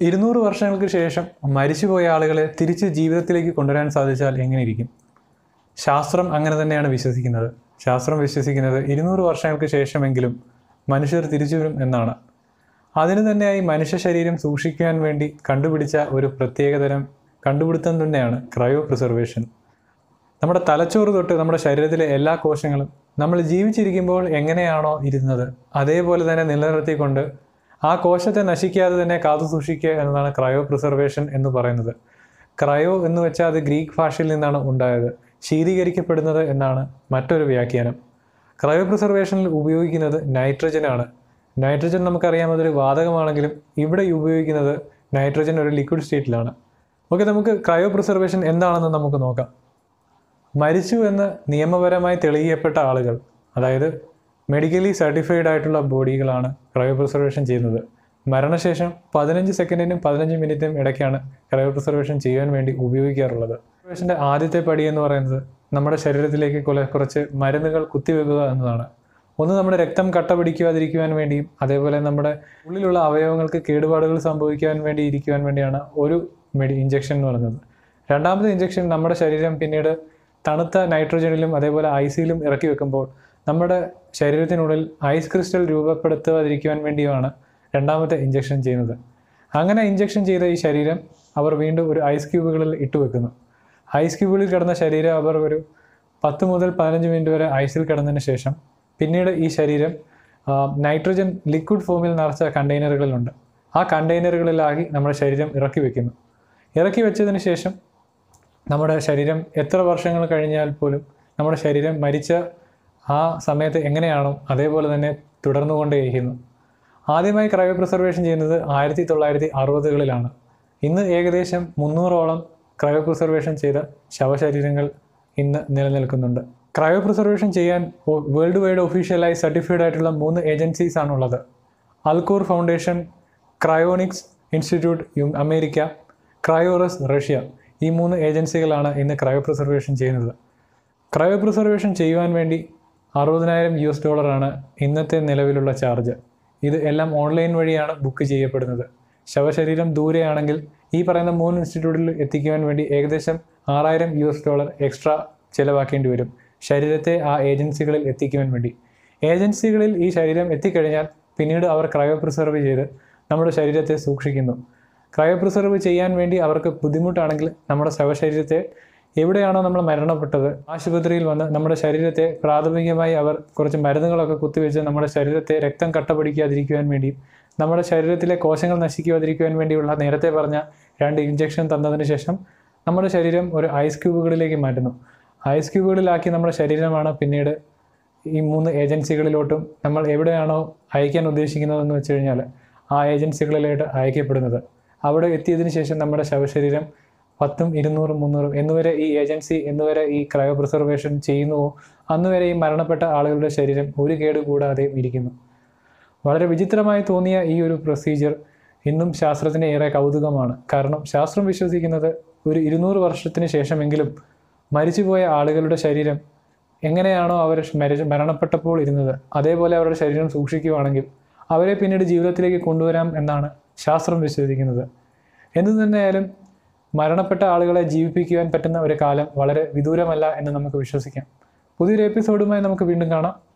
ഇരുന്നൂറ് വർഷങ്ങൾക്ക് ശേഷം മരിച്ചുപോയ ആളുകളെ തിരിച്ച് ജീവിതത്തിലേക്ക് കൊണ്ടുവരാൻ സാധിച്ചാൽ എങ്ങനെയിരിക്കും? ശാസ്ത്രം അങ്ങനെ തന്നെയാണ് വിശ്വസിക്കുന്നത്. ശാസ്ത്രം വിശ്വസിക്കുന്നത് ഇരുന്നൂറ് വർഷങ്ങൾക്ക് ശേഷമെങ്കിലും മനുഷ്യർ തിരിച്ചു വരും എന്നാണ്. അതിന് തന്നെയായി മനുഷ്യ ശരീരം സൂക്ഷിക്കാൻ വേണ്ടി കണ്ടുപിടിച്ച ഒരു പ്രത്യേകതരം കണ്ടുപിടുത്തം തന്നെയാണ് ക്രയോ പ്രിസർവേഷൻ നമ്മുടെ തലച്ചോറ് തൊട്ട് നമ്മുടെ ശരീരത്തിലെ എല്ലാ കോശങ്ങളും നമ്മൾ ജീവിച്ചിരിക്കുമ്പോൾ എങ്ങനെയാണോ ഇരുന്നത് അതേപോലെ തന്നെ നിലനിർത്തിക്കൊണ്ട് ആ കോശത്തെ നശിക്കാതെ തന്നെ കാത്തു സൂക്ഷിക്കുക എന്നതാണ് ക്രയോ പ്രിസർവേഷൻ എന്ന് പറയുന്നത്. ക്രയോ എന്ന് വെച്ചാൽ അത് ഗ്രീക്ക് ഭാഷയിൽ നിന്നാണ് ഉണ്ടായത്. ശീതീകരിക്കപ്പെടുന്നത് എന്നാണ് മറ്റൊരു വ്യാഖ്യാനം. ക്രയോ പ്രിസർവേഷനിൽ ഉപയോഗിക്കുന്നത് നൈട്രജനാണ് നൈട്രജൻ നമുക്കറിയാം അതൊരു വാതകമാണെങ്കിലും ഇവിടെ ഉപയോഗിക്കുന്നത് നൈട്രജൻ ഒരു ലിക്വിഡ് സ്റ്റേറ്റിലാണ്. ഓക്കെ നമുക്ക് ക്രയോ പ്രിസർവേഷൻ എന്താണെന്ന് നമുക്ക് നോക്കാം. മരിച്ചു എന്ന് നിയമപരമായി തെളിയിക്കപ്പെട്ട ആളുകൾ അതായത് മെഡിക്കലി സർട്ടിഫൈഡ് ആയിട്ടുള്ള ബോഡികളാണ് ക്രയോ പ്രിസർവേഷൻ ചെയ്യുന്നത്. മരണശേഷം പതിനഞ്ച് സെക്കൻഡിനും പതിനഞ്ച് മിനിറ്റിനും ഇടയ്ക്കാണ് ക്രയോ പ്രിസർവേഷൻ ചെയ്യാൻ വേണ്ടി ഉപയോഗിക്കാറുള്ളത്. പ്രിസർവേഷന്റെ ആദ്യത്തെ പടി എന്ന് പറയുന്നത് നമ്മുടെ ശരീരത്തിലേക്ക് കുല കുറച്ച് മരുന്നുകൾ കുത്തിവെക്കുക എന്നതാണ്. ഒന്ന് നമ്മുടെ രക്തം കട്ട പിടിക്കാതിരിക്കുവാൻ വേണ്ടിയും അതേപോലെ നമ്മുടെ ഉള്ളിലുള്ള അവയവങ്ങൾക്ക് കേടുപാടുകൾ സംഭവിക്കാൻ വേണ്ടി ഇരിക്കുവാൻ വേണ്ടിയാണ് ഒരു മെഡി ഇഞ്ചക്ഷൻ എന്ന് പറയുന്നത് രണ്ടാമത്തെ ഇഞ്ചക്ഷൻ നമ്മുടെ ശരീരം പിന്നീട് തണുത്ത നൈട്രജനിലും അതേപോലെ ഐസിയിലും ഇറക്കി വെക്കുമ്പോൾ നമ്മുടെ ശരീരത്തിനുള്ളിൽ ഐസ് ക്രിസ്റ്റൽ രൂപപ്പെടുത്താതിരിക്കുവാൻ വേണ്ടിയുമാണ് രണ്ടാമത്തെ ഇഞ്ചക്ഷൻ ചെയ്യുന്നത്. അങ്ങനെ ഇഞ്ചക്ഷൻ ചെയ്ത ഈ ശരീരം അവർ വീണ്ടും ഒരു ഐസ് ക്യൂബുകളിൽ ഇട്ട് വെക്കുന്നു. ഐസ് ക്യൂബുകളിൽ കിടന്ന ശരീരം അവർ ഒരു പത്ത് മുതൽ പതിനഞ്ച് മിനിറ്റ് വരെ ഐസിൽ കിടന്നതിന് ശേഷം പിന്നീട് ഈ ശരീരം നൈട്രജൻ ലിക്വിഡ് ഫോമിൽ നിറച്ച കണ്ടെയ്നറുകളിലുണ്ട്. ആ കണ്ടെയ്നറുകളിലാകി നമ്മുടെ ശരീരം ഇറക്കി വെക്കുന്നു. ഇറക്കി വെച്ചതിന് ശേഷം നമ്മുടെ ശരീരം എത്ര വർഷങ്ങൾ കഴിഞ്ഞാൽ പോലും നമ്മുടെ ശരീരം മരിച്ച ആ സമയത്ത് എങ്ങനെയാണോ അതേപോലെ തന്നെ തുടർന്നു തുടർന്നുകൊണ്ടേയിരിക്കുന്നു ആദ്യമായി ക്രയോ പ്രിസർവേഷൻ ചെയ്യുന്നത് ആയിരത്തി തൊള്ളായിരത്തി അറുപതുകളിലാണ് ഇന്ന് ഏകദേശം മുന്നൂറോളം ക്രയോ പ്രിസർവേഷൻ ചെയ്ത ശവശരീരങ്ങൾ ഇന്ന് നിലനിൽക്കുന്നുണ്ട്. ക്രയോ പ്രിസർവേഷൻ ചെയ്യാൻ വേൾഡ് വൈഡ് ഒഫീഷ്യലായി സർട്ടിഫൈഡ് ആയിട്ടുള്ള മൂന്ന് ഏജൻസീസ് ആണുള്ളത്. Alcor foundation cryonics institute America KrioRus Russia ഈ മൂന്ന് ഏജൻസികളാണ് ഇന്ന് ക്രയോ പ്രിസർവേഷൻ ചെയ്യുന്നത്. ക്രയോ പ്രിസർവേഷൻ ചെയ്യുവാൻ വേണ്ടി അറുപതിനായിരം യു എസ് ഡോളറാണ് ഇന്നത്തെ നിലവിലുള്ള ചാർജ്. ഇത് എല്ലാം ഓൺലൈൻ വഴിയാണ് ബുക്ക് ചെയ്യപ്പെടുന്നത്. ശവശരീരം ദൂരെയാണെങ്കിൽ ഈ പറയുന്ന മൂന്ന് ഇൻസ്റ്റിറ്റ്യൂട്ടിൽ എത്തിക്കുവാൻ വേണ്ടി ഏകദേശം ആറായിരം യു എസ് ഡോളർ എക്സ്ട്രാ ചിലവാക്കേണ്ടി വരും ശരീരത്തെ ആ ഏജൻസികളിൽ എത്തിക്കുവാൻ വേണ്ടി. ഏജൻസികളിൽ ഈ ശരീരം എത്തിക്കഴിഞ്ഞാൽ പിന്നീട് അവർ ക്രയോ പ്രിസർവ് ചെയ്ത് നമ്മുടെ ശരീരത്തെ സൂക്ഷിക്കുന്നു. ക്രയോ പ്രിസർവ് ചെയ്യാൻ വേണ്ടി അവർക്ക് ബുദ്ധിമുട്ടാണെങ്കിൽ നമ്മുടെ ശവശരീരത്തെ എവിടെയാണോ നമ്മൾ മരണപ്പെട്ടത് ആശുപത്രിയിൽ വന്ന് നമ്മുടെ ശരീരത്തെ പ്രാഥമികമായി അവർ കുറച്ച് മരുന്നുകളൊക്കെ കുത്തിവെച്ച് നമ്മുടെ ശരീരത്തെ രക്തം കട്ട പിടിക്കാതിരിക്കുവാൻ വേണ്ടിയും നമ്മുടെ ശരീരത്തിലെ കോശങ്ങൾ നശിക്കാതിരിക്കുവാൻ വേണ്ടിയുള്ള നേരത്തെ പറഞ്ഞ രണ്ട് ഇഞ്ചക്ഷൻ തന്നതിന് ശേഷം നമ്മുടെ ശരീരം ഒരു ഐസ് ക്യൂബുകളിലേക്ക് മാറ്റുന്നു. ഐസ് ക്യൂബുകളിലാക്കി നമ്മുടെ ശരീരമാണ് പിന്നീട് ഈ മൂന്ന് ഏജൻസികളിലോട്ടും നമ്മൾ എവിടെയാണോ അയക്കാൻ ഉദ്ദേശിക്കുന്നതെന്ന് വെച്ച് കഴിഞ്ഞാൽ ആ ഏജൻസികളിലായിട്ട് അയക്കപ്പെടുന്നത്. അവിടെ എത്തിയതിന് ശേഷം നമ്മുടെ ശവശരീരം പത്തും ഇരുന്നൂറും മുന്നൂറും എന്നുവരെ ഈ ഏജൻസി എന്നുവരെ ഈ ക്രയോ പ്രിസർവേഷൻ ചെയ്യുന്നുവോ അന്നുവരെ ഈ മരണപ്പെട്ട ആളുകളുടെ ശരീരം ഒരു കേട് കൂടാതെയും ഇരിക്കുന്നു. വളരെ വിചിത്രമായി തോന്നിയ ഈ ഒരു പ്രൊസീജിയർ ഇന്നും ശാസ്ത്രത്തിന് ഏറെ കൗതുകമാണ്. കാരണം ശാസ്ത്രം വിശ്വസിക്കുന്നത് ഒരു ഇരുന്നൂറ് വർഷത്തിന് ശേഷമെങ്കിലും മരിച്ചുപോയ ആളുകളുടെ ശരീരം എങ്ങനെയാണോ അവർ മരണപ്പെട്ടപ്പോൾ ഇരുന്നത് അതേപോലെ അവരുടെ ശരീരം സൂക്ഷിക്കുകയാണെങ്കിൽ അവരെ പിന്നീട് ജീവിതത്തിലേക്ക് കൊണ്ടുവരാം എന്നാണ് ശാസ്ത്രം വിശ്വസിക്കുന്നത്. എന്തു തന്നെയായാലും മരണപ്പെട്ട ആളുകളെ ജീവിപ്പിക്കുവാൻ പറ്റുന്ന ഒരു കാലം വളരെ വിദൂരമല്ല എന്ന് നമുക്ക് വിശ്വസിക്കാം. പുതിയൊരു എപ്പിസോഡുമായി നമുക്ക് വീണ്ടും കാണാം.